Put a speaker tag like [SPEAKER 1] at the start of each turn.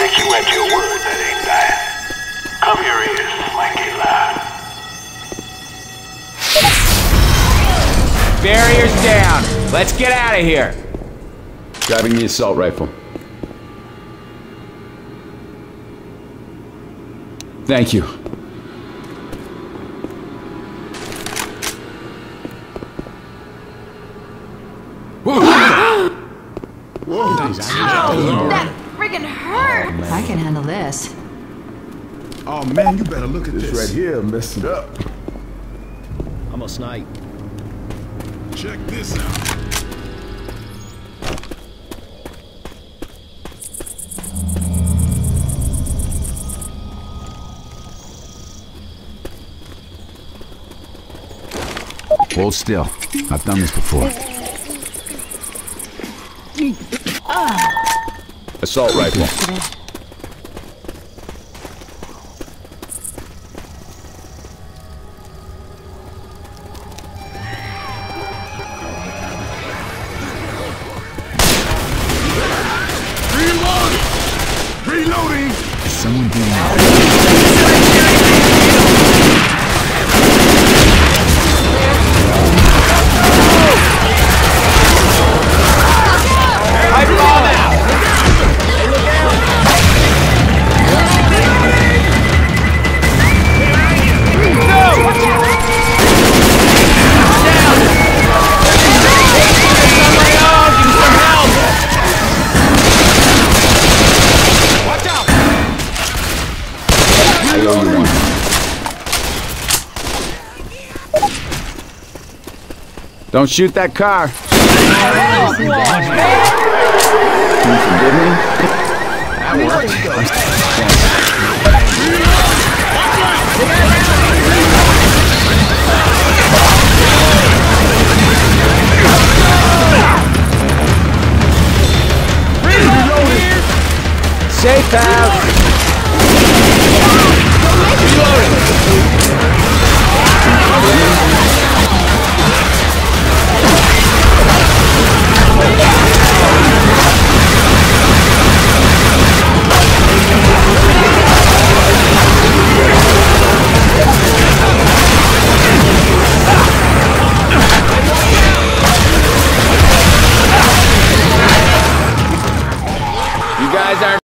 [SPEAKER 1] take you at your word, that ain't.
[SPEAKER 2] Come here, ears, Barriers down. Let's get out of here.
[SPEAKER 3] Grabbing the assault rifle. Thank you.
[SPEAKER 4] friggin' hurt!
[SPEAKER 5] Oh, I can handle this.
[SPEAKER 6] Oh man, you better look at this.
[SPEAKER 7] This right here messed it up.
[SPEAKER 8] I'm a snipe.
[SPEAKER 6] Check this out.
[SPEAKER 3] Hold still. I've done this before. Ah. Assault rifle.
[SPEAKER 6] Reloading! Reloading!
[SPEAKER 3] Is someone being... Don't shoot that car. Can you forgive me?
[SPEAKER 2] Safe pass. guys are